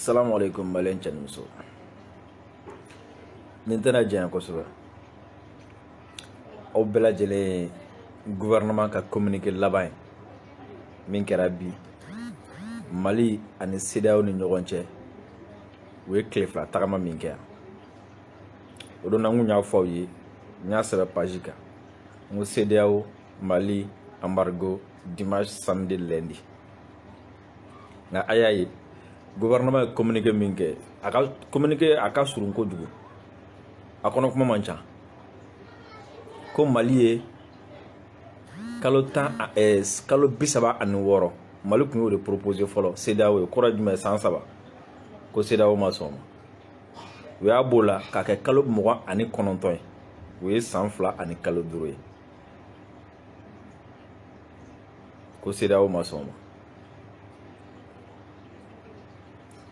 salamu alaikum maliyɛn cɛ ni muso nin tɛna janya kosɛbɛ aw bɛɛ lajɛlen ye gouvernement ka communiqué laban ye min kɛra bi mali ani sedeyaw ni ɲɔgɔn cɛ u ye tile fila tagama min kɛ yan o don na n kun y'a fɔ aw ye n y'a sɛbɛ page kan n ko sedeyaw mali embargo dimanche samedi lundi nka a y'a ye gouvernement ye communiqué min kɛ a ka communiqué a ka surun kojugu a kɔnɔ kuma man ca ko mali ye kalo tan eh, kalo bi saba ani wɔɔrɔ mali tun y'o de proposé fɔlɔ cedeao ye kɔrɔ jumɛn san saba ko cedeao ma sɔn ma u y'a b'o la k'a kɛ kalo mugan ani kɔnɔntɔn ye o ye san fila ani kalo duuru ye ko CEDEAO ma sɔn o ma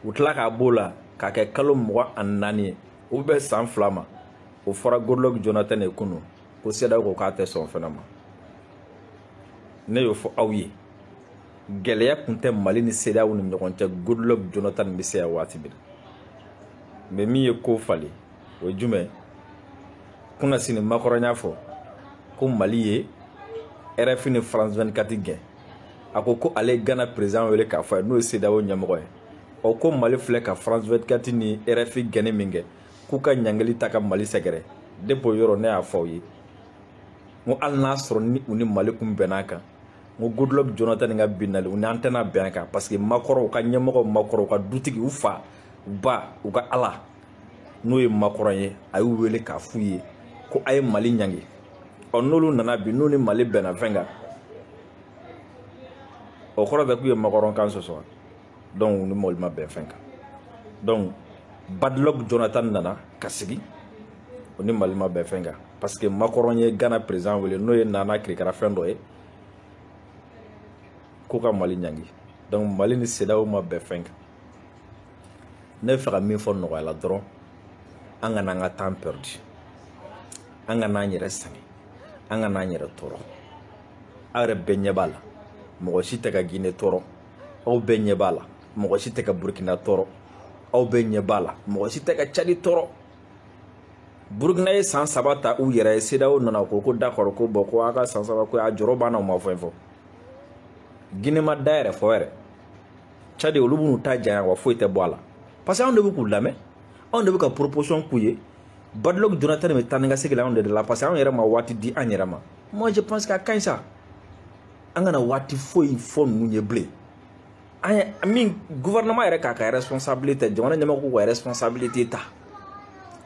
u tila k'a b'o la k'a kɛ kalo mugan ani naani ye u bɛ san fila ma o fɔra goodluck jonathan de kunu ko CEDEAO ko k'a tɛ sɔn fana ma ne y'o fɔ aw ye gɛlɛya tun tɛ mali ni CEDEAO ni ɲɔgɔn cɛ goodluck jonathan bɛ se yan waati min na mɛ min ye ko falen o ye jumɛn ye kunna sini makɔrɔnya fɔ ko mali ye rfi ni france 24 gɛn a ko ko ale ye ghana président wele k'a fɔ a ye n'o ye sedao ɲɛmɔgɔ ye ɔ ko mali filɛ ka france 24 ni rfi gɛnni min kɛ k'u ka ɲangili ta ka mali sɛgɛrɛ depo yɔrɔ ne y'a fɔ aw ye n ko hali n'a sɔrɔ ni u ni mali kun bɛn'a kan n ko goodluck jonathan ka binnali u ni an tɛna bɛn a kan parce que makɔrɔw ka ɲɛmɔgɔw makɔrɔw ka dutigi u fa u ba u ka ala n'o ye makɔrɔ ye a y'u wele k'a f'u ye ko a ye mali ɲangi ɔ n'olu nana bi n'u ni mali bɛnna fɛn kan o kɔrɔ tɛ k'u ye makɔrɔnkan sɔsɔ donc u ni mɔli ma bɛn fɛn kan donc badlɔg jonathan nana ka sigi o ni mali ma bɛn fɛn kan parce que makɔrɔn ye ghana président wele n'o ye nana kirikara fɛn dɔ ye ko ka mali ɲangi donc mali ni sedaw ma bɛn fɛn kan ne bɛ fɛ ka min fɔ nɔgɔya la dɔrɔn an kana an ka temps perdu an kana an yɛrɛ sɛgɛn an kana an yɛrɛ tɔɔrɔ aw yɛrɛ bɛɛ ɲɛ b'a la mɔgɔ si tɛ ka gine tɔɔrɔ aw bɛɛ ɲɛ b'a la mɔgɔ si tɛ ka burukina tɔɔrɔ aw bɛɛ ɲɛ b'a la mɔgɔ si tɛ ka cadi tɔɔrɔ burukina ye san saba ta u yɛrɛ ye sedaw nana ko ko dakɔrɔ ko bɔn ko aw ka san saba ko a jɔrɔ b'an na u ma fɛn fɔ gine ma da yɛrɛ fɔ yɛrɛ cadi olu b'u ta janya wa foyi tɛ bɔ a la parce que anw de bɛ k'u lamɛn anw de bɛ ka proposition k'u ye badlog jonathan de bɛ taa ni ka segin la anw de la parce que anw yɛrɛ ma waati di an yɛrɛ ma moi je pense que a ka ɲi sa an kana waati foyi fɔ ninnu ye bilen an ye min gouvernement yɛrɛ k'a ka responsabilité ta jamana ɲɛmɔgɔ k'u ka responsabilité ta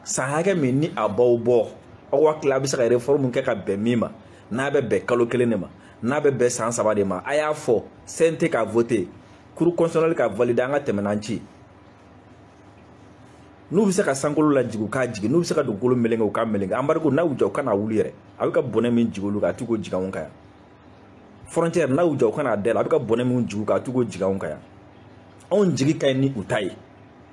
san hakɛ min ni a baw bɔ aw ka tila a bɛ se ka réforme kɛ ka bɛn min ma n'a bɛ bɛn kalo kelen de ma n'a bɛ bɛn san saba de ma a y'a fɔ CNT ka vote cour constitutionnelle ka valide an ka tɛmɛnan ci n'u bɛ se ka sankolo lajigin u k'a jigin n'u bɛ se ka dugukolo melenge u k'a melenge anbariko n'a y'u ja u kana wuli yɛrɛ a bɛ ka bɔnɛ min jigin olu kan a t'u k'o jigin anw kan yan frontière n'a y'u ja u kana a dayɛlɛ a bɛ ka bɔnɛ min jigin u kan a t'u k'o jigin anw kan yan anw jigi ka ɲi ni u ta ye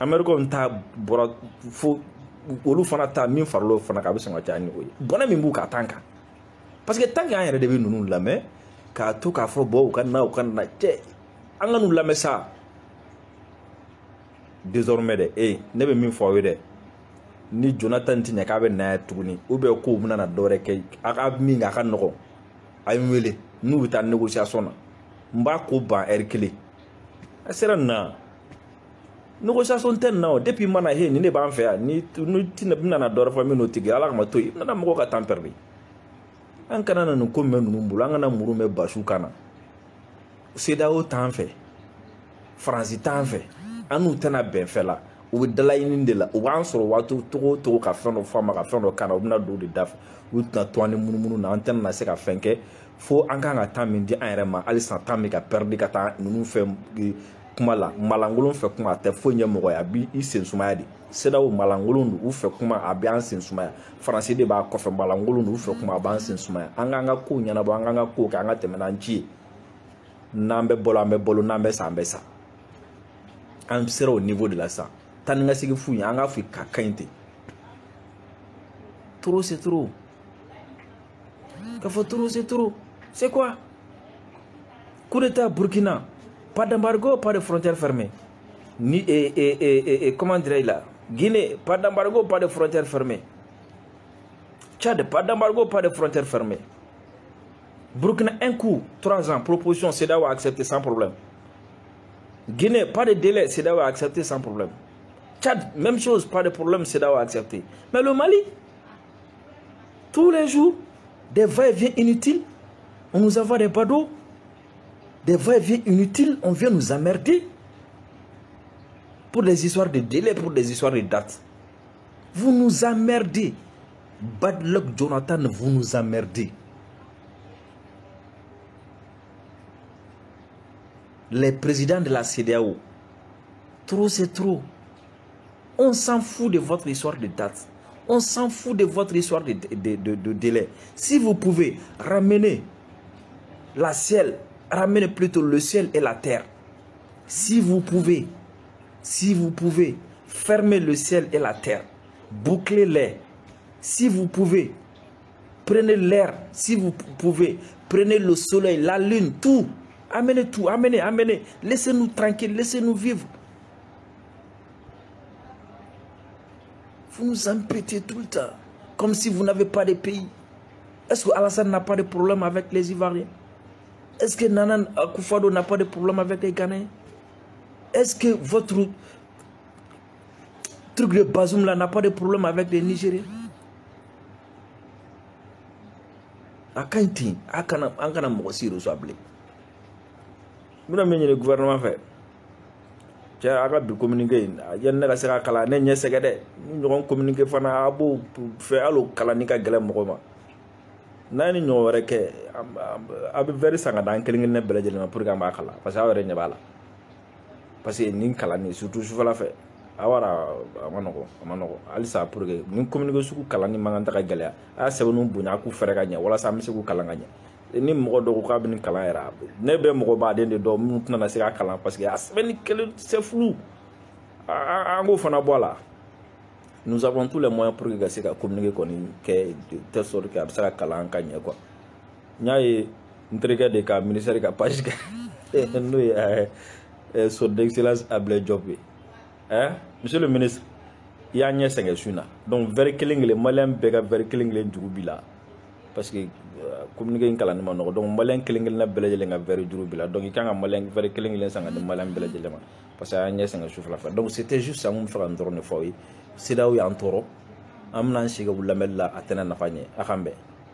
amɛrikɔn ta bɔra fo olu fana ta min farilo fana ka a bɛ sɔn ka caya ni o ye bɔnɛ min b'u ka tan kan parce que tan kɛ an yɛrɛ de bɛ ninnu lamɛn k'a to k'a fɔ bɔn u ka na u ka na cɛ an ka n'u lamɛn sa désormais dɛ e ne bɛ min fɔ aw ye dɛ ni jonathan ti ɲɛ k'a bɛ na yan tuguni ou bien kow bɛna na dɔwɛrɛ kɛ a ka min kɛ a ka nɔgɔn a ye n wele n'u bɛ taa négociation na n b'a ko ban ɛri kelen a sera nin na négociation tɛ nin na o depuis mana he nin de b'an fɛ yan ni tina bɛnana dɔ wɛrɛ fɔ min n'o tigi ala kama to yen nana mɔgɔ ka temps perdre an kana na nin ko min bɛ ninnu bolo an kana muru bɛ basiw kan na CEDEAO t'an fɛ faransi t'an fɛ an n'u tɛna bɛn fɛ la u bɛ dalaɲini de la u b'an sɔrɔ waati togo o togo ka fɛn dɔ fɔ a ma ka fɛn dɔ k'a la u bɛna don o de da fɛ olu tɛna to an ni munumunu na an tɛna se ka fɛn kɛ fo an kan ka tan min di an yɛrɛ ma hali san tan bɛ ka pɛridi ka taa ninnu fɛ kuma la malankolon fɛ kuma a tɛ foyi ɲɛ mɔgɔ ye a b'i i sen sumaya de sedaw malankolon don u fɛ kuma a bɛ an sen sumaya faransi de b'a kɔfɛ malankolon don u fɛ kuma a b'an sen sumaya an k'an ka kow ɲɛnabɔ an k'an ka kow kɛ an ka tɛmɛ n'an ci ye n'an bɛ balo an bɛ balo n'an bɛ sa an bɛ sa an sera o niveau de la sisan taa ni ka segin f'u ye an k'a f'u ye ka ka ɲi ten trop c'est trop k'a fɔ trop c'est trop C'est quoi Coup d'État Burkina. Pas d'embargo, pas de frontières fermées. et, comment dirais-je là Guinée, pas d'embargo, pas de frontières fermées. Tchad, pas d'embargo, pas de frontières fermées. Burkina, un coup, trois ans, proposition, c'est d'avoir accepté sans problème. Guinée, pas de délai, c'est d'avoir accepté sans problème. Tchad, même chose, pas de problème, c'est d'avoir accepté. Mais le Mali, tous les jours, des va-et-vient inutiles, on nous envoie des badauds, des vraies vies inutiles, on vient nous emmerder pour des histoires de délai, pour des histoires de date. Vous nous emmerdez. Bad luck Jonathan, vous nous emmerdez. Les présidents de la CDAO, trop c'est trop. On s'en fout de votre histoire de date. On s'en fout de votre histoire de, de délai. Si vous pouvez ramener la ciel, ramène plutôt le ciel et la terre. Si vous pouvez, si vous pouvez, fermez le ciel et la terre, bouclez-les. Si vous pouvez, prenez l'air, si vous pouvez, prenez le soleil, la lune, tout. Amenez tout, amenez, amenez. Laissez-nous tranquilles, laissez-nous vivre. Vous nous empêtez tout le temps, comme si vous n'avez pas de pays. Est-ce que Alassane n'a pas de problème avec les Ivoiriens est-ce que Nanan Akufado n'a pas de problème avec les Ghanéens Est-ce que votre truc de Bazoum là n'a pas de problème avec les Nigériens Akanti, Akana, Akana Mokosiro Swable. Nous avons le gouvernement fait. cɛ a ka bi communiqué in yanni ne ka se ka kalan ne ɲɛ sɛgɛ dɛ ni ɲɔgɔn communiqué fana a b'o fɛ hali o kalanni ka gɛlɛn mɔgɔ ma n'a ye ni ɲɔgɔn wɛrɛ kɛ a bɛ vɛri san ka d'an kelen kelen bɛɛ lajɛlen ma puruke an b'a kalan parce que aw yɛrɛ ɲɛ b'a la parce que nin kalanni surtout sufɛla fɛ a wara a ma nɔgɔ a ma nɔgɔ halisa puruke ni communiqué sugu kalanni man kan tɛ ka gɛlɛya a y'a sɛbɛnniw bonya a k'u fɛɛrɛ ka ɲɛ walasa an bɛ se k'u kalan ka ɲɛ ni mɔgɔ dɔ ko k'a bɛ nin kalan yɛrɛ ne bɛ mɔgɔ baden de dɔn minnu tɛna se ka kalan parce que a sɛbɛnni kelen c'est flou an k'o fana bɔ a la nous avons tous les moyens pour que ka se ka communiquer kɔni kɛ de telle sorte que a bɛ se ka kalan ka ɲɛ quoi n y'a ye n terikɛ de ka ministère ka page kɛ n'o ye ɛɛ eh, eh, son excellence Ablaye Diop ye ɛɛ monsieur le ministre i y'a ɲɛ sɛgɛn su in na donc verre kelen kelen maliyɛn bɛɛ ka verre kelen kelen jugu b'i la. parce que euh, communiqué in kalanni ma nɔgɔ donc maliyɛn kelen kelenna bɛɛ lajɛlen ka vɛri juru bila donc i kan ka maliyɛn vɛri kelen kelen san ka di maliyɛn bɛɛ lajɛlen ma parce que an ɲɛ sɛgɛn su fila fila donc c'était juste an kun bɛ fɛ ka nin dɔrɔn de fɔ aw ye sedaw y'an tɔɔrɔ an bɛna an sigi ka lamɛnni la a tɛna nafa ɲɛ a kan bɛn